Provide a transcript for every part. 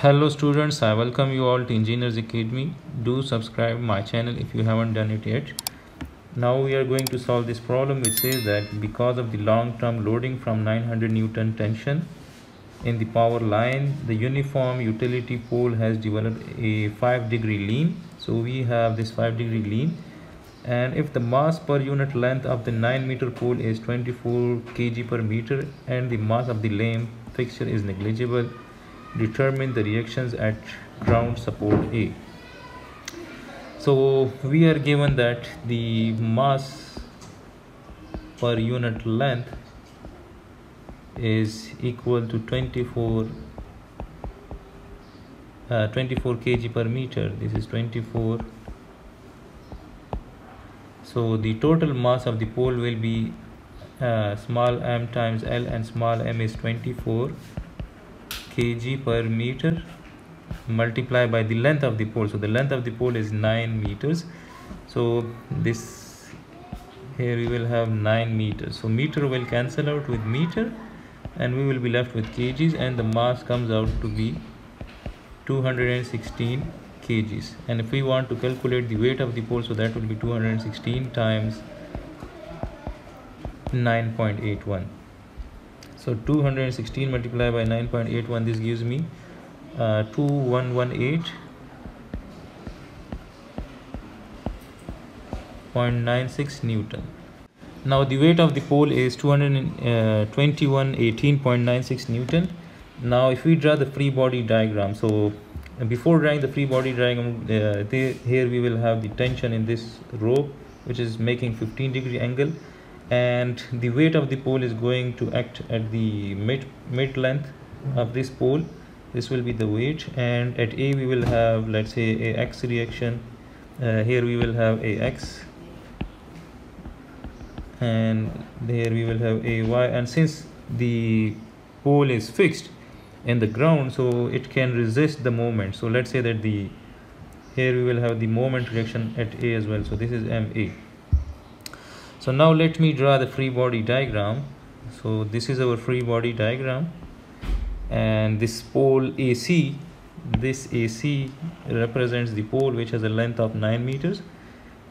hello students i welcome you all to engineers academy. Do subscribe my channel if you haven't done it yet. Now we are going to solve this problem which says that because of the long-term loading from 900 newton tension in the power line the uniform utility pole has developed a 5 degree lean. So we have this 5 degree lean. And if the mass per unit length of the 9 meter pole is 24 kg per meter and the mass of the lamp fixture is negligible determine the reactions at ground support A. So we are given that the mass per unit length is equal to 24 uh, 24 kg per meter. This is 24 so the total mass of the pole will be uh, small m times l and small m is 24 kg per meter multiply by the length of the pole. So the length of the pole is 9 meters. So this here we will have 9 meters. So meter will cancel out with meter and we will be left with kgs and the mass comes out to be 216 kgs. And if we want to calculate the weight of the pole so that will be 216 times 9.81 so 216 multiplied by 9.81 this gives me uh, 2118.96 newton. Now the weight of the pole is 22118.96 uh, newton. Now if we draw the free body diagram so before drawing the free body diagram uh, here we will have the tension in this rope which is making 15 degree angle and the weight of the pole is going to act at the mid mid length of this pole. This will be the weight and at a we will have let's say a x reaction. Uh, here we will have a x and there we will have a y. And since the pole is fixed in the ground so it can resist the moment. So let's say that the here we will have the moment reaction at a as well. So this is ma so now let me draw the free body diagram. So this is our free body diagram. And this pole AC this AC represents the pole which has a length of 9 meters.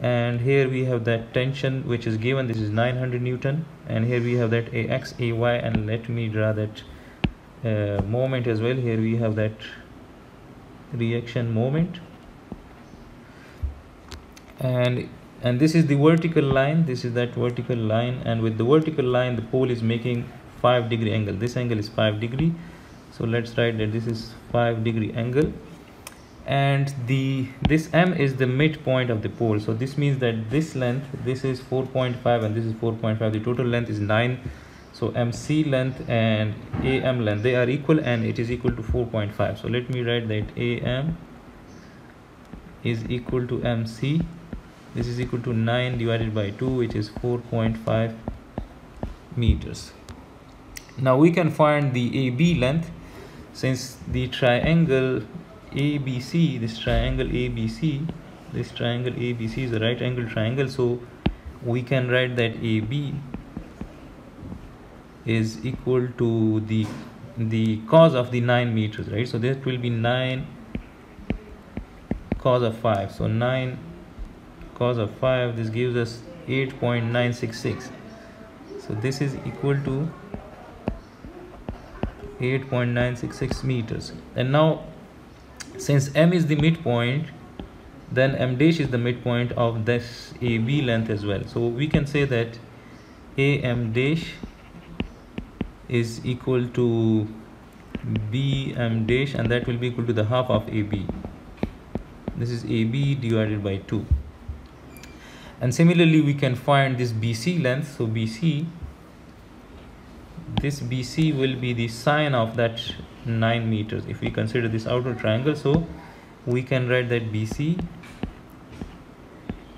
And here we have that tension which is given. This is 900 Newton. And here we have that AX AY and let me draw that uh, moment as well. Here we have that reaction moment. And and this is the vertical line this is that vertical line and with the vertical line the pole is making 5 degree angle. This angle is 5 degree. So let's write that this is 5 degree angle. And the this m is the midpoint of the pole. So this means that this length this is 4.5 and this is 4.5 the total length is 9 so mc length and am length they are equal and it is equal to 4.5 so let me write that am is equal to mc this is equal to 9 divided by 2 which is 4.5 meters. Now we can find the AB length. Since the triangle ABC this triangle ABC this triangle ABC is a right angle triangle so we can write that AB is equal to the the cos of the 9 meters right? So that will be 9 cos of 5 so 9 cos of 5 this gives us 8.966 so this is equal to 8.966 meters. And now since m is the midpoint then m dash is the midpoint of this AB length as well. So we can say that AM dash is equal to BM dash and that will be equal to the half of AB this is AB divided by 2 and similarly we can find this BC length. So BC this BC will be the sine of that 9 meters. If we consider this outer triangle so we can write that BC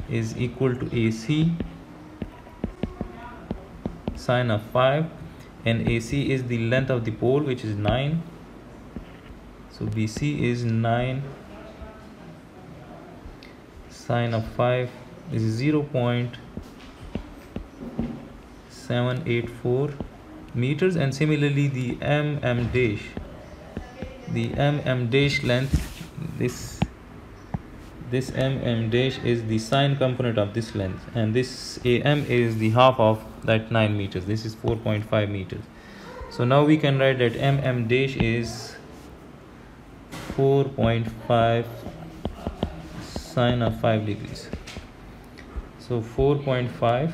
is equal to AC sine of 5 and AC is the length of the pole which is 9 so BC is 9 sine of 5 this is 0 0.784 meters and similarly the mm dash the mm dash length this this mm dash is the sine component of this length and this am is the half of that 9 meters. This is 4.5 meters. So now we can write that mm dash is 4.5 sine of 5 degrees so 4.5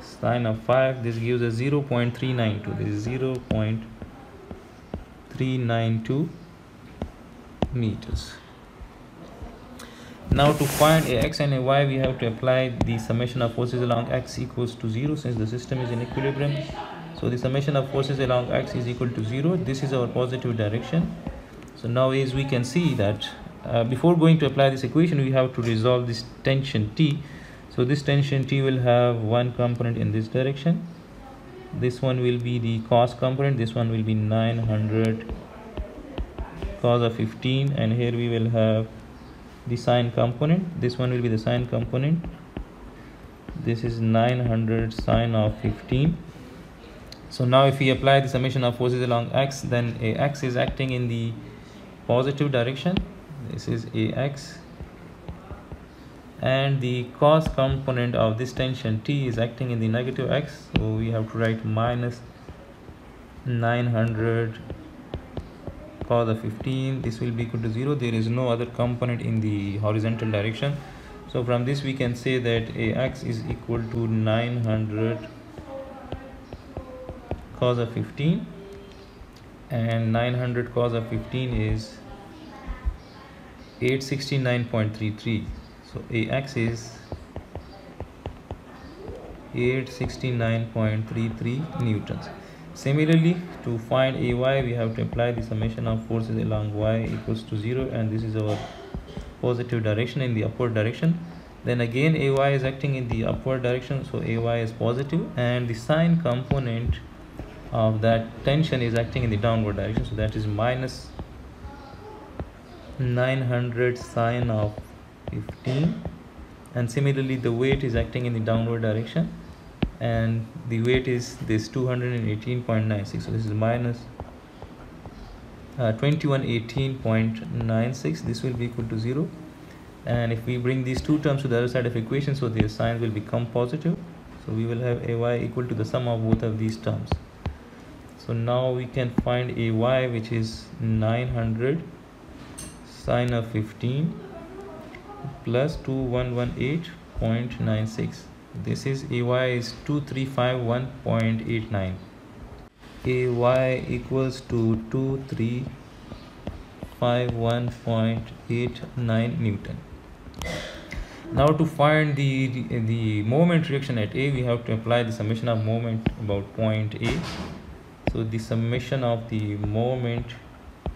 sine of 5 this gives us 0 0.392 this is 0 0.392 meters. Now to find a x and a y we have to apply the summation of forces along x equals to 0 since the system is in equilibrium. So the summation of forces along x is equal to 0 this is our positive direction. So now as we can see that uh, before going to apply this equation we have to resolve this tension T. So this tension T will have one component in this direction. This one will be the cos component. This one will be 900 cos of 15 and here we will have the sine component. This one will be the sine component. This is 900 sine of 15 so now if we apply the summation of forces along x then a x is acting in the positive direction this is ax. And the cos component of this tension t is acting in the negative x. So we have to write minus 900 cos of 15 this will be equal to 0 there is no other component in the horizontal direction. So from this we can say that ax is equal to 900 cos of 15 and 900 cos of 15 is 869.33 so ax is 869.33 newtons. Similarly, to find Ay, we have to apply the summation of forces along y equals to 0 and this is our positive direction in the upward direction. Then again Ay is acting in the upward direction, so Ay is positive and the sine component of that tension is acting in the downward direction, so that is minus 900 sine of 15 and similarly the weight is acting in the downward direction. And the weight is this 218.96 so this is minus uh, 2118.96 this will be equal to 0 and if we bring these two terms to the other side of equation so their signs will become positive. So we will have ay equal to the sum of both of these terms. So now we can find ay which is 900 sine of 15 plus 2118.96 this is ay is 2351.89 ay equals to 2351.89 newton. Now to find the, the the moment reaction at a we have to apply the summation of moment about point a. So the summation of the moment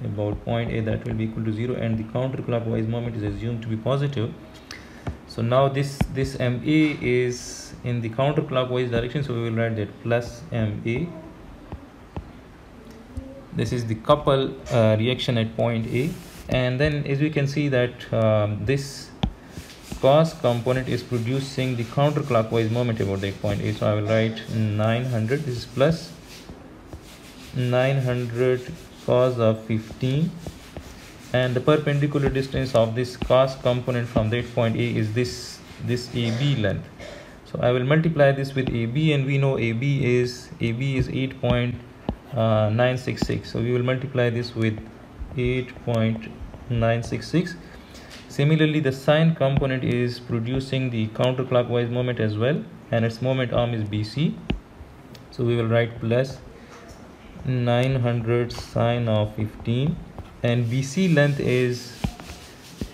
about point a that will be equal to 0 and the counterclockwise moment is assumed to be positive. So now this this ma is in the counterclockwise direction so we will write that plus ma this is the couple uh, reaction at point a. And then as we can see that um, this cos component is producing the counterclockwise moment about that point a. So i will write 900 this is plus 900 cos of 15 and the perpendicular distance of this cos component from that point A is this this AB length. So I will multiply this with AB and we know AB is AB is 8.966 uh, so we will multiply this with 8.966 similarly the sine component is producing the counterclockwise moment as well. And its moment arm is BC so we will write plus 900 sine of 15 and BC length is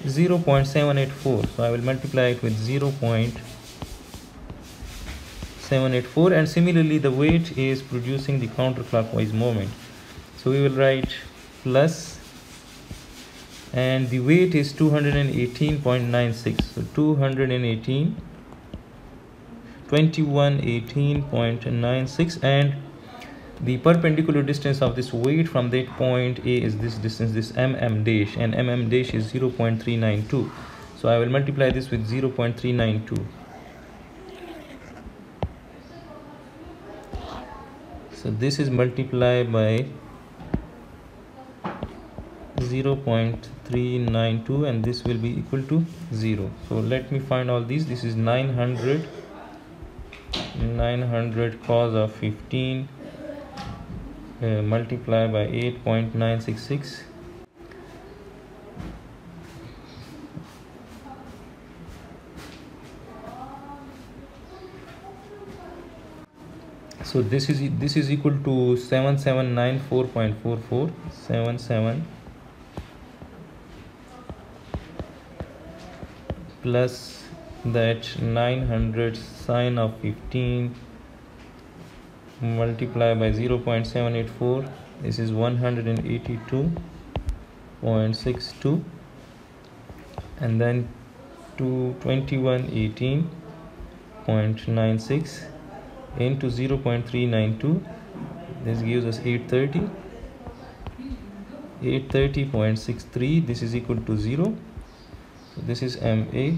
0 0.784 so I will multiply it with 0 0.784 and similarly the weight is producing the counterclockwise moment. So we will write plus and the weight is 218.96 so 218 2118.96 and the perpendicular distance of this weight from that point A is this distance this mm dash and mm dash is 0 0.392 so I will multiply this with 0 0.392 so this is multiplied by 0.392 and this will be equal to 0 so let me find all these. This is 900 900 cos of 15 uh, multiply by 8.966 so this is this is equal to 7794.44 77 plus that 900 sine of 15 multiply by 0.784 this is 182.62 and then to 2118.96 into 0.392 this gives us 830 830.63 this is equal to 0 so this is MA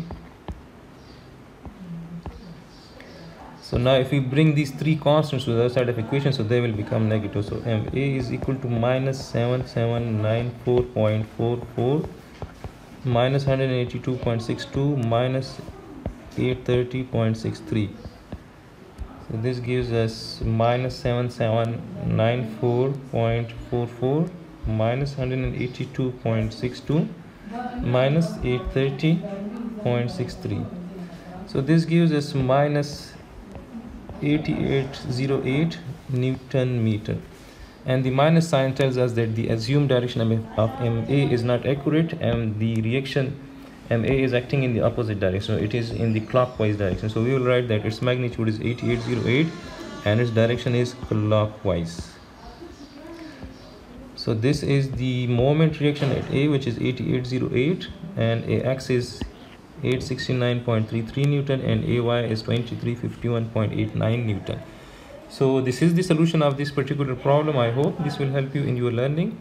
so now if we bring these three constants to the other side of equation so they will become negative. So MA is equal to minus 7794.44 minus 182.62 minus 830.63 so this gives us minus 7794.44 minus 182.62 minus 830.63 so this gives us minus 8808 newton meter. And the minus sign tells us that the assumed direction of ma is not accurate and the reaction ma is acting in the opposite direction. It is in the clockwise direction. So we will write that its magnitude is 8808 and its direction is clockwise. So this is the moment reaction at a which is 8808 and ax is 869.33 newton and ay is 2351.89 newton. So this is the solution of this particular problem. I hope this will help you in your learning